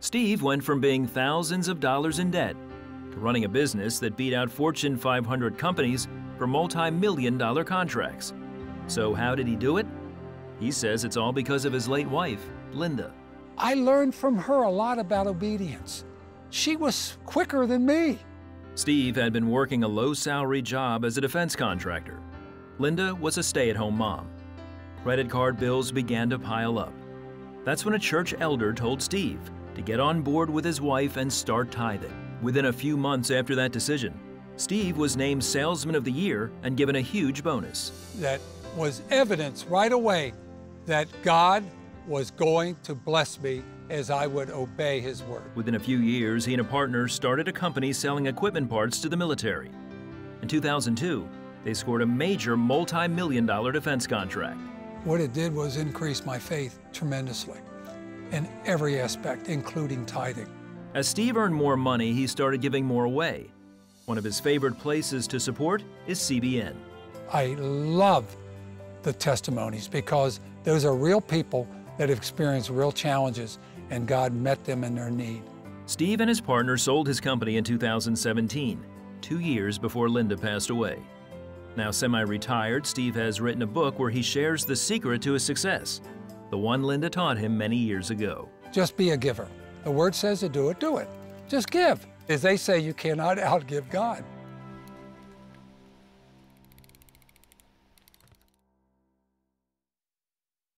Steve went from being thousands of dollars in debt to running a business that beat out Fortune 500 companies for multi million dollar contracts. So, how did he do it? He says it's all because of his late wife, Linda. I learned from her a lot about obedience. She was quicker than me. Steve had been working a low salary job as a defense contractor. Linda was a stay at home mom. Credit card bills began to pile up. That's when a church elder told Steve to get on board with his wife and start tithing. Within a few months after that decision, Steve was named Salesman of the Year and given a huge bonus. That was evidence right away that God was going to bless me as I would obey His word. Within a few years, he and a partner started a company selling equipment parts to the military. In 2002, they scored a major multi million dollar defense contract. What it did was increase my faith tremendously in every aspect, including tithing. As Steve earned more money, he started giving more away. One of his favorite places to support is CBN. I love the testimonies because those are real people that have experienced real challenges and God met them in their need. Steve and his partner sold his company in 2017, two years before Linda passed away. Now semi retired, Steve has written a book where he shares the secret to his success, the one Linda taught him many years ago. Just be a giver. The word says to do it, do it. Just give. As they say, you cannot outgive God.